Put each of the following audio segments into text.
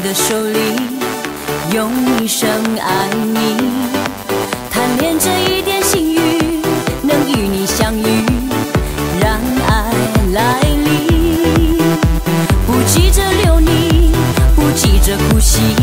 你的手里，用一生爱你，贪恋着一点幸运，能与你相遇，让爱来临，不急着留你，不急着哭泣。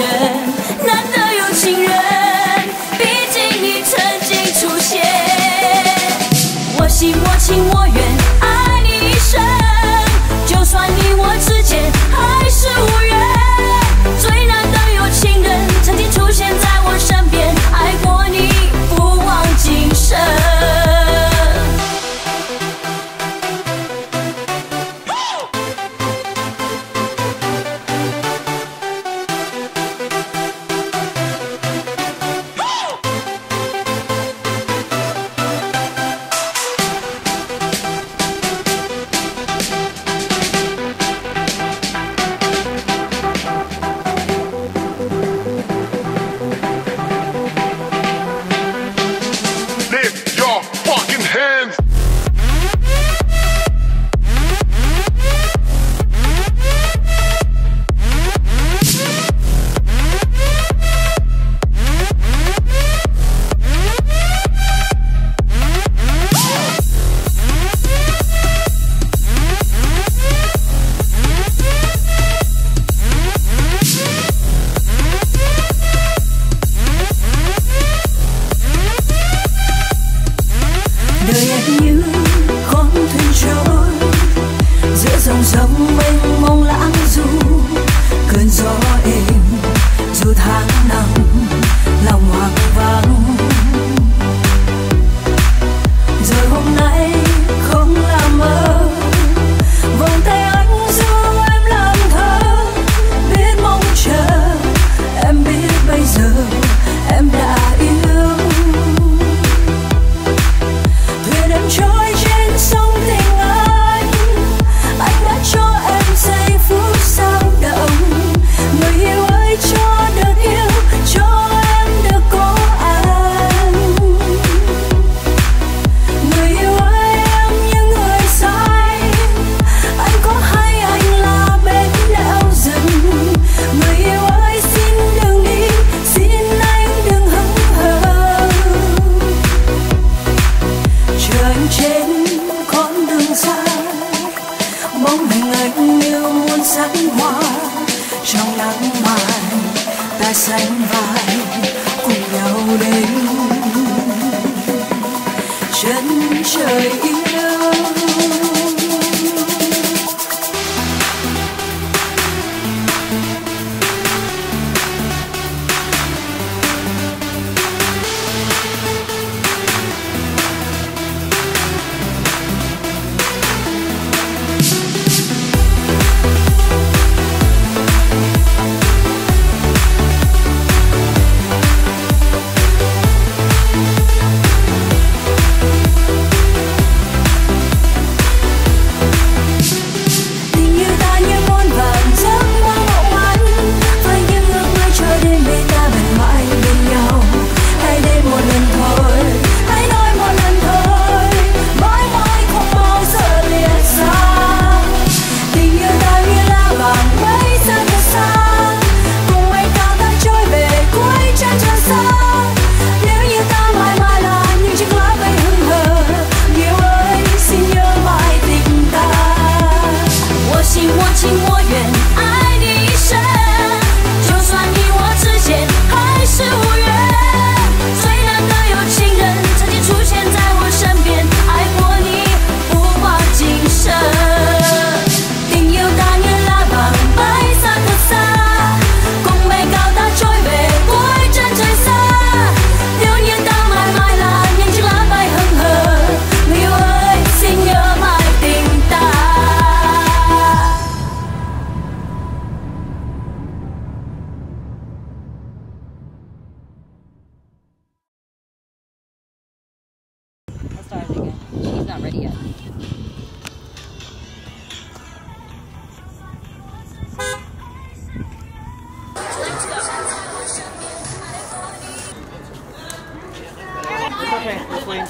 yeah. trong nắng mai ta sánh vai cùng nhau đến. Chân trời yêu 请我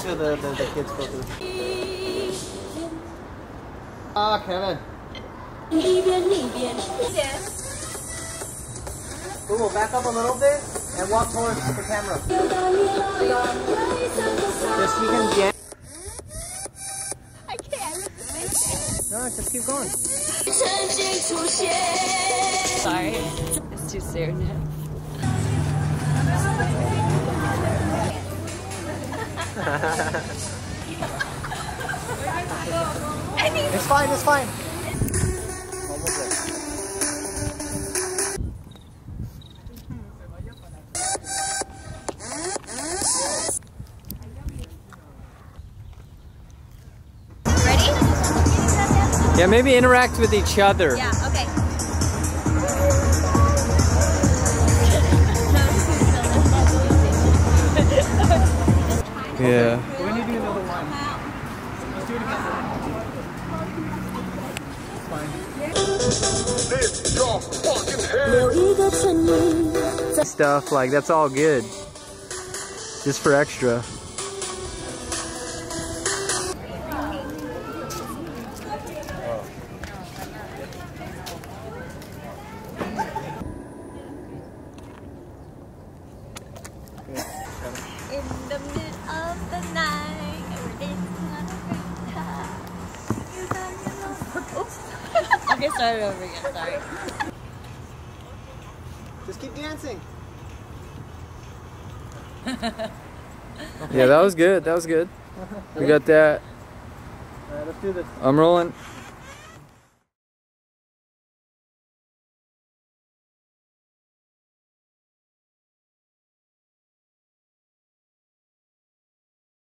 Just wait until the, the, the kids go through. Ah, Kevin. 一边一边。 Google, back up a little bit and walk towards the camera. Just you can jam. I can't. No, just keep going. 曾经出现。 Sorry. It's too soon. It's fine, it's fine. Ready? Yeah, maybe interact with each other. Yeah, Yeah. We're to do another one. Let's do it again. Stuff like that's all good, just for extra. Okay, start it over again. Sorry. Just keep dancing. yeah, that was good. That was good. We got that. Alright, let's do this. I'm rolling.